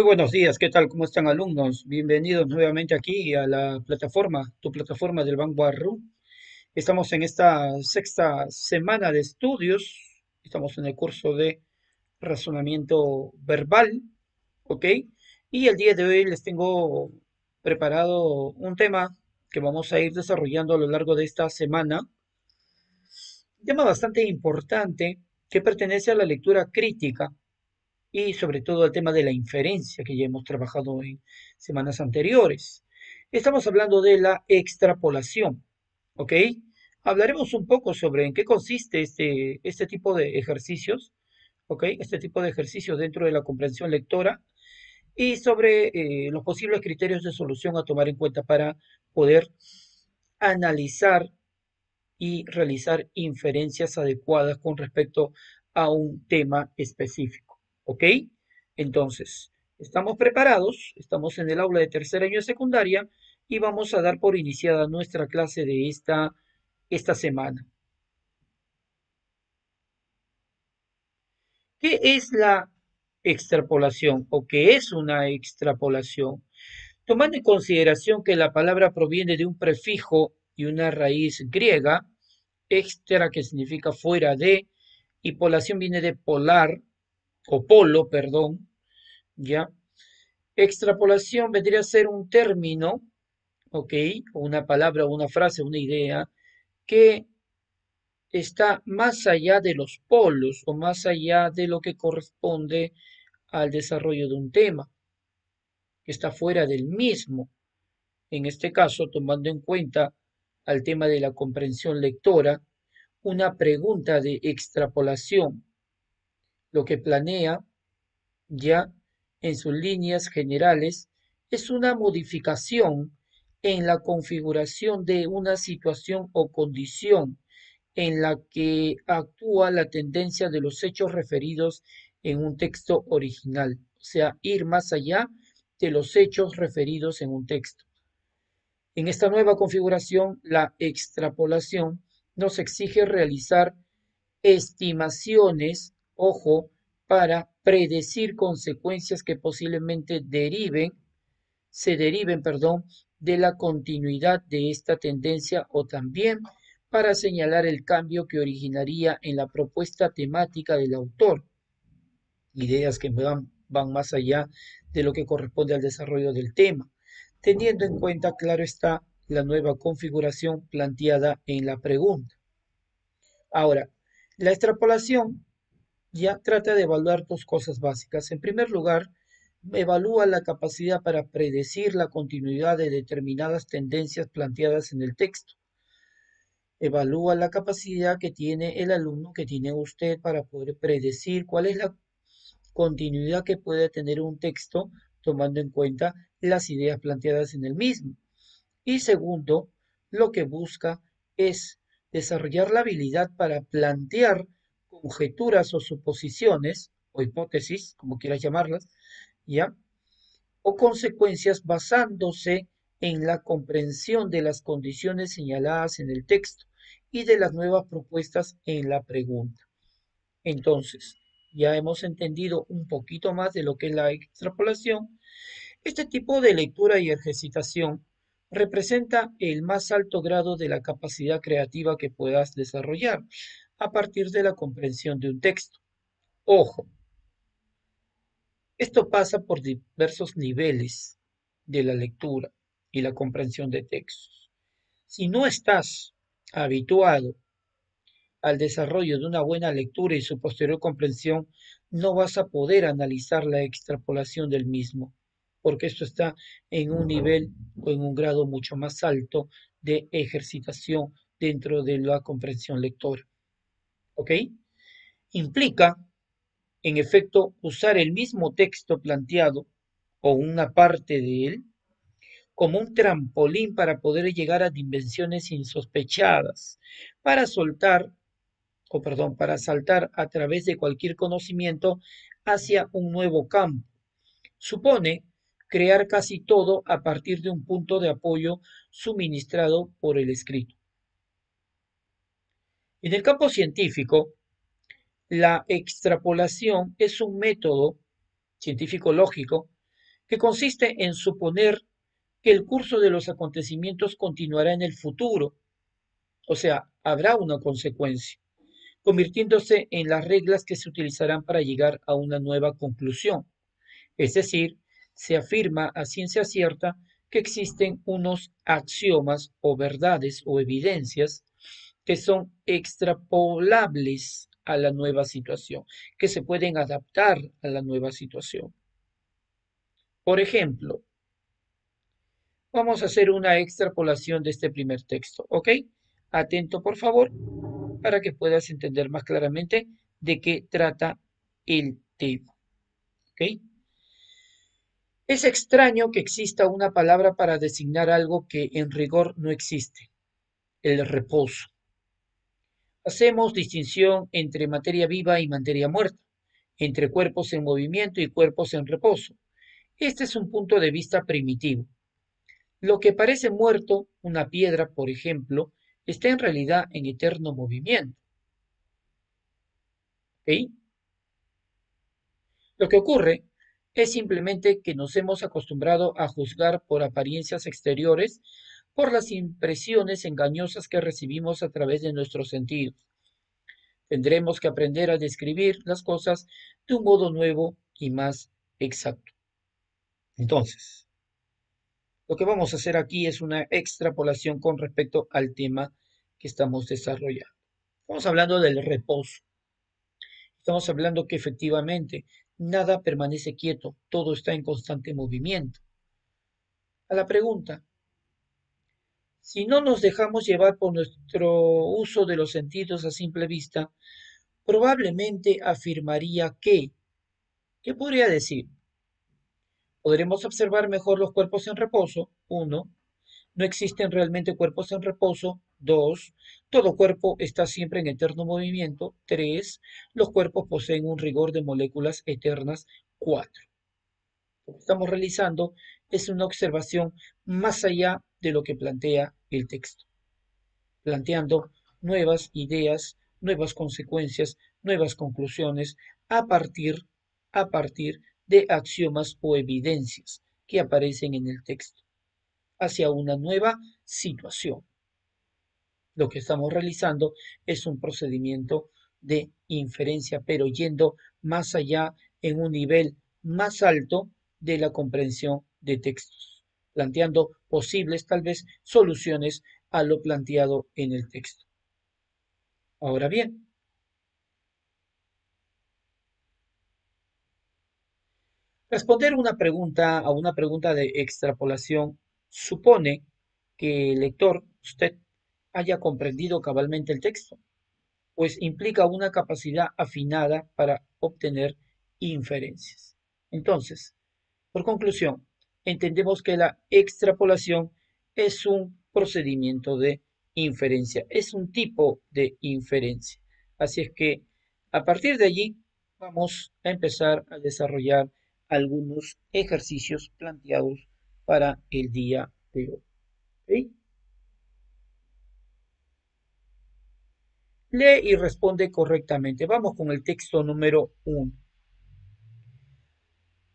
Muy buenos días, ¿qué tal? ¿Cómo están alumnos? Bienvenidos nuevamente aquí a la plataforma, tu plataforma del Banco Arru. Estamos en esta sexta semana de estudios, estamos en el curso de razonamiento verbal, ¿ok? Y el día de hoy les tengo preparado un tema que vamos a ir desarrollando a lo largo de esta semana. Tema bastante importante que pertenece a la lectura crítica y sobre todo al tema de la inferencia que ya hemos trabajado en semanas anteriores. Estamos hablando de la extrapolación, ¿ok? Hablaremos un poco sobre en qué consiste este, este tipo de ejercicios, ¿ok? Este tipo de ejercicios dentro de la comprensión lectora y sobre eh, los posibles criterios de solución a tomar en cuenta para poder analizar y realizar inferencias adecuadas con respecto a un tema específico. ¿Ok? Entonces, estamos preparados, estamos en el aula de tercer año de secundaria y vamos a dar por iniciada nuestra clase de esta, esta semana. ¿Qué es la extrapolación o qué es una extrapolación? Tomando en consideración que la palabra proviene de un prefijo y una raíz griega, extra que significa fuera de, y polación viene de polar, o polo, perdón, ¿ya? Extrapolación vendría a ser un término, ¿ok? Una palabra, una frase, una idea que está más allá de los polos o más allá de lo que corresponde al desarrollo de un tema, que está fuera del mismo. En este caso, tomando en cuenta al tema de la comprensión lectora, una pregunta de extrapolación lo que planea ya en sus líneas generales es una modificación en la configuración de una situación o condición en la que actúa la tendencia de los hechos referidos en un texto original, o sea, ir más allá de los hechos referidos en un texto. En esta nueva configuración, la extrapolación nos exige realizar estimaciones ojo, para predecir consecuencias que posiblemente deriven, se deriven, perdón, de la continuidad de esta tendencia o también para señalar el cambio que originaría en la propuesta temática del autor. Ideas que van, van más allá de lo que corresponde al desarrollo del tema, teniendo en cuenta, claro está, la nueva configuración planteada en la pregunta. Ahora, la extrapolación ya trata de evaluar dos cosas básicas. En primer lugar, evalúa la capacidad para predecir la continuidad de determinadas tendencias planteadas en el texto. Evalúa la capacidad que tiene el alumno, que tiene usted para poder predecir cuál es la continuidad que puede tener un texto tomando en cuenta las ideas planteadas en el mismo. Y segundo, lo que busca es desarrollar la habilidad para plantear conjeturas o suposiciones, o hipótesis, como quieras llamarlas, ¿ya? O consecuencias basándose en la comprensión de las condiciones señaladas en el texto y de las nuevas propuestas en la pregunta. Entonces, ya hemos entendido un poquito más de lo que es la extrapolación. Este tipo de lectura y ejercitación representa el más alto grado de la capacidad creativa que puedas desarrollar, a partir de la comprensión de un texto. Ojo, esto pasa por diversos niveles de la lectura y la comprensión de textos. Si no estás habituado al desarrollo de una buena lectura y su posterior comprensión, no vas a poder analizar la extrapolación del mismo, porque esto está en un nivel o en un grado mucho más alto de ejercitación dentro de la comprensión lectora. ¿ok? Implica, en efecto, usar el mismo texto planteado o una parte de él como un trampolín para poder llegar a dimensiones insospechadas, para soltar, o perdón, para saltar a través de cualquier conocimiento hacia un nuevo campo. Supone crear casi todo a partir de un punto de apoyo suministrado por el escrito. En el campo científico, la extrapolación es un método científico lógico que consiste en suponer que el curso de los acontecimientos continuará en el futuro, o sea, habrá una consecuencia, convirtiéndose en las reglas que se utilizarán para llegar a una nueva conclusión. Es decir, se afirma a ciencia cierta que existen unos axiomas o verdades o evidencias que son extrapolables a la nueva situación, que se pueden adaptar a la nueva situación. Por ejemplo, vamos a hacer una extrapolación de este primer texto, ¿ok? Atento, por favor, para que puedas entender más claramente de qué trata el tema, ¿ok? Es extraño que exista una palabra para designar algo que en rigor no existe, el reposo. Hacemos distinción entre materia viva y materia muerta, entre cuerpos en movimiento y cuerpos en reposo. Este es un punto de vista primitivo. Lo que parece muerto, una piedra, por ejemplo, está en realidad en eterno movimiento. ¿Ok? Lo que ocurre es simplemente que nos hemos acostumbrado a juzgar por apariencias exteriores, por las impresiones engañosas que recibimos a través de nuestros sentidos. Tendremos que aprender a describir las cosas de un modo nuevo y más exacto. Entonces, lo que vamos a hacer aquí es una extrapolación con respecto al tema que estamos desarrollando. Estamos hablando del reposo. Estamos hablando que efectivamente nada permanece quieto, todo está en constante movimiento. A la pregunta, si no nos dejamos llevar por nuestro uso de los sentidos a simple vista, probablemente afirmaría que, ¿qué podría decir? Podremos observar mejor los cuerpos en reposo, uno, no existen realmente cuerpos en reposo. Dos, todo cuerpo está siempre en eterno movimiento. Tres, los cuerpos poseen un rigor de moléculas eternas. Cuatro. Lo que estamos realizando es una observación más allá de lo que plantea el texto, planteando nuevas ideas, nuevas consecuencias, nuevas conclusiones a partir, a partir de axiomas o evidencias que aparecen en el texto hacia una nueva situación. Lo que estamos realizando es un procedimiento de inferencia, pero yendo más allá en un nivel más alto de la comprensión de textos, planteando posibles tal vez soluciones a lo planteado en el texto. Ahora bien, responder una pregunta a una pregunta de extrapolación supone que el lector, usted, haya comprendido cabalmente el texto, pues implica una capacidad afinada para obtener inferencias. Entonces, por conclusión, entendemos que la extrapolación es un procedimiento de inferencia, es un tipo de inferencia. Así es que a partir de allí vamos a empezar a desarrollar algunos ejercicios planteados para el día de hoy. Lee y responde correctamente. Vamos con el texto número uno.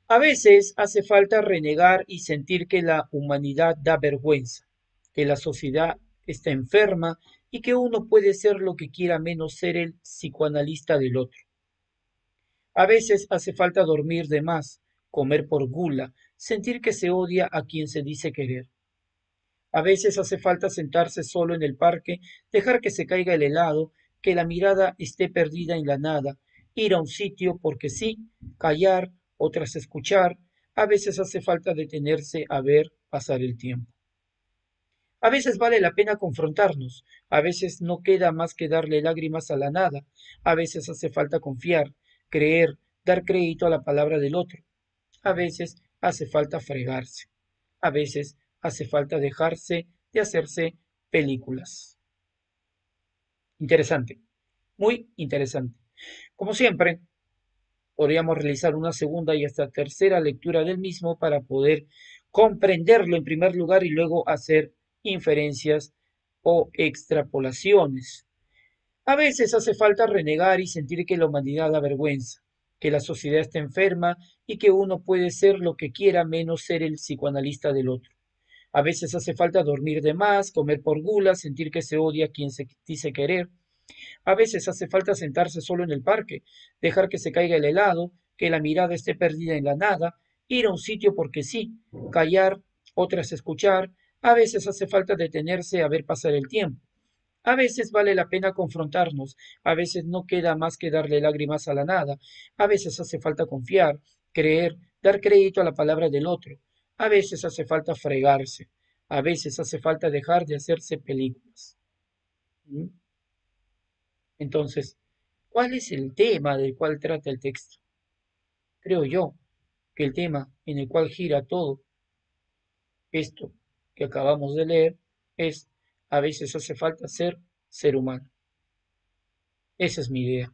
A veces hace falta renegar y sentir que la humanidad da vergüenza, que la sociedad está enferma y que uno puede ser lo que quiera menos ser el psicoanalista del otro. A veces hace falta dormir de más, comer por gula, sentir que se odia a quien se dice querer. A veces hace falta sentarse solo en el parque, dejar que se caiga el helado, que la mirada esté perdida en la nada, ir a un sitio porque sí, callar, otras escuchar, a veces hace falta detenerse a ver pasar el tiempo. A veces vale la pena confrontarnos, a veces no queda más que darle lágrimas a la nada, a veces hace falta confiar, creer, dar crédito a la palabra del otro. A veces hace falta fregarse. A veces hace falta dejarse de hacerse películas. Interesante, muy interesante. Como siempre, podríamos realizar una segunda y hasta tercera lectura del mismo para poder comprenderlo en primer lugar y luego hacer inferencias o extrapolaciones. A veces hace falta renegar y sentir que la humanidad da vergüenza. Que la sociedad está enferma y que uno puede ser lo que quiera menos ser el psicoanalista del otro. A veces hace falta dormir de más, comer por gula, sentir que se odia a quien se dice querer. A veces hace falta sentarse solo en el parque, dejar que se caiga el helado, que la mirada esté perdida en la nada, ir a un sitio porque sí, callar, otras escuchar. A veces hace falta detenerse a ver pasar el tiempo. A veces vale la pena confrontarnos, a veces no queda más que darle lágrimas a la nada, a veces hace falta confiar, creer, dar crédito a la palabra del otro, a veces hace falta fregarse, a veces hace falta dejar de hacerse películas. ¿Mm? Entonces, ¿cuál es el tema del cual trata el texto? Creo yo que el tema en el cual gira todo esto que acabamos de leer es a veces hace falta ser ser humano. Esa es mi idea.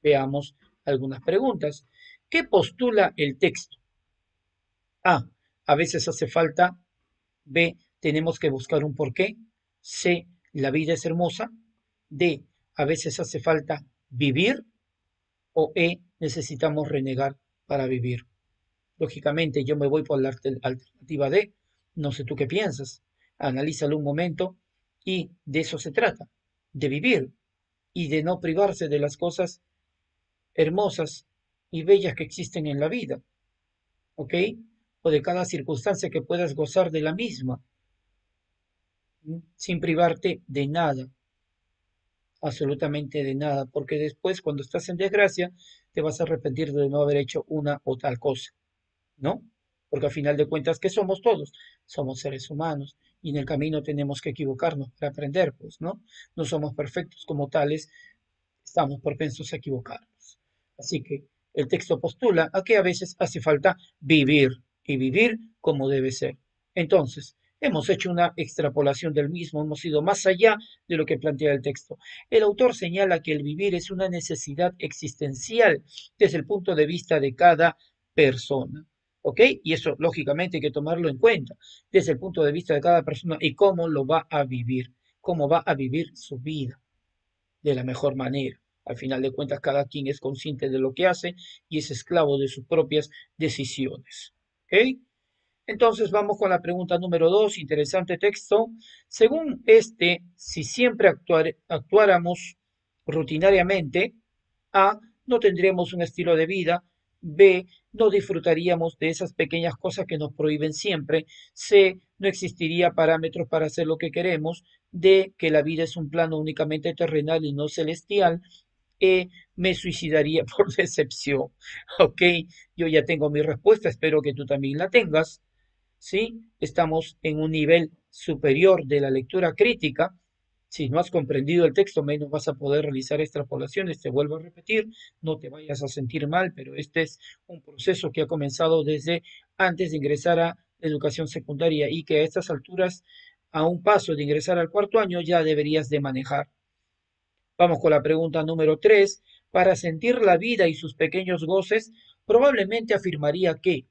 Veamos algunas preguntas. ¿Qué postula el texto? A. A veces hace falta. B. Tenemos que buscar un porqué. C. La vida es hermosa. D. A veces hace falta vivir. O E. Necesitamos renegar para vivir. Lógicamente yo me voy por la alternativa D. No sé tú qué piensas. Analízalo un momento y de eso se trata, de vivir y de no privarse de las cosas hermosas y bellas que existen en la vida. ¿Ok? O de cada circunstancia que puedas gozar de la misma, sin privarte de nada, absolutamente de nada, porque después cuando estás en desgracia te vas a arrepentir de no haber hecho una o tal cosa, ¿no? Porque al final de cuentas, ¿qué somos todos? Somos seres humanos y en el camino tenemos que equivocarnos para aprender, pues, ¿no? No somos perfectos como tales, estamos propensos a equivocarnos. Así que el texto postula a que a veces hace falta vivir y vivir como debe ser. Entonces, hemos hecho una extrapolación del mismo, hemos ido más allá de lo que plantea el texto. El autor señala que el vivir es una necesidad existencial desde el punto de vista de cada persona. ¿Ok? Y eso, lógicamente, hay que tomarlo en cuenta desde el punto de vista de cada persona y cómo lo va a vivir, cómo va a vivir su vida de la mejor manera. Al final de cuentas, cada quien es consciente de lo que hace y es esclavo de sus propias decisiones. ¿Ok? Entonces vamos con la pregunta número dos, interesante texto. Según este, si siempre actuáramos rutinariamente, A, no tendríamos un estilo de vida, B, no disfrutaríamos de esas pequeñas cosas que nos prohíben siempre. C, no existiría parámetros para hacer lo que queremos. D, que la vida es un plano únicamente terrenal y no celestial. E, me suicidaría por decepción. Ok, yo ya tengo mi respuesta, espero que tú también la tengas. ¿Sí? Estamos en un nivel superior de la lectura crítica si no has comprendido el texto, menos vas a poder realizar extrapolaciones. Te vuelvo a repetir, no te vayas a sentir mal, pero este es un proceso que ha comenzado desde antes de ingresar a la educación secundaria y que a estas alturas, a un paso de ingresar al cuarto año, ya deberías de manejar. Vamos con la pregunta número tres. Para sentir la vida y sus pequeños goces, probablemente afirmaría que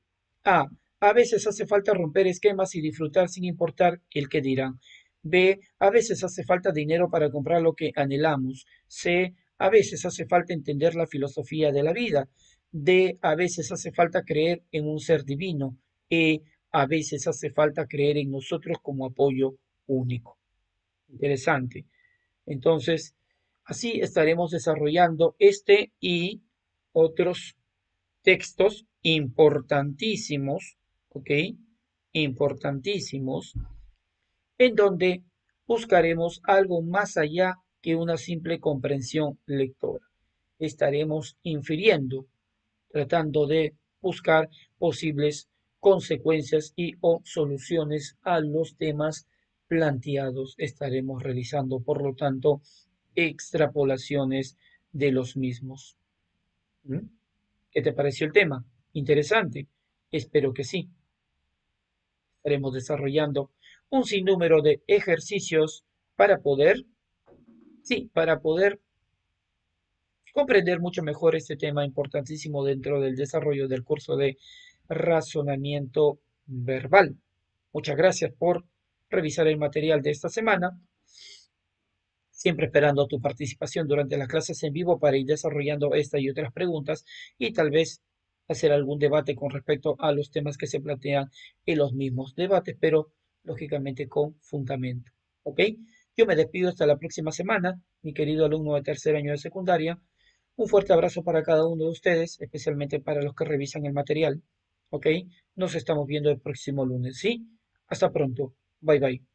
A. A veces hace falta romper esquemas y disfrutar sin importar el que dirán. B. A veces hace falta dinero para comprar lo que anhelamos. C. A veces hace falta entender la filosofía de la vida. D. A veces hace falta creer en un ser divino. E. A veces hace falta creer en nosotros como apoyo único. Interesante. Entonces, así estaremos desarrollando este y otros textos importantísimos, ¿ok? Importantísimos en donde buscaremos algo más allá que una simple comprensión lectora. Estaremos infiriendo, tratando de buscar posibles consecuencias y o soluciones a los temas planteados. Estaremos realizando, por lo tanto, extrapolaciones de los mismos. ¿Mm? ¿Qué te pareció el tema? ¿Interesante? Espero que sí. Estaremos desarrollando un sinnúmero de ejercicios para poder, sí, para poder comprender mucho mejor este tema importantísimo dentro del desarrollo del curso de razonamiento verbal. Muchas gracias por revisar el material de esta semana. siempre esperando tu participación durante las clases en vivo para ir desarrollando esta y otras preguntas y tal vez hacer algún debate con respecto a los temas que se plantean en los mismos debates, pero lógicamente con fundamento. ¿Ok? Yo me despido hasta la próxima semana, mi querido alumno de tercer año de secundaria. Un fuerte abrazo para cada uno de ustedes, especialmente para los que revisan el material. ¿Ok? Nos estamos viendo el próximo lunes, ¿sí? Hasta pronto. Bye bye.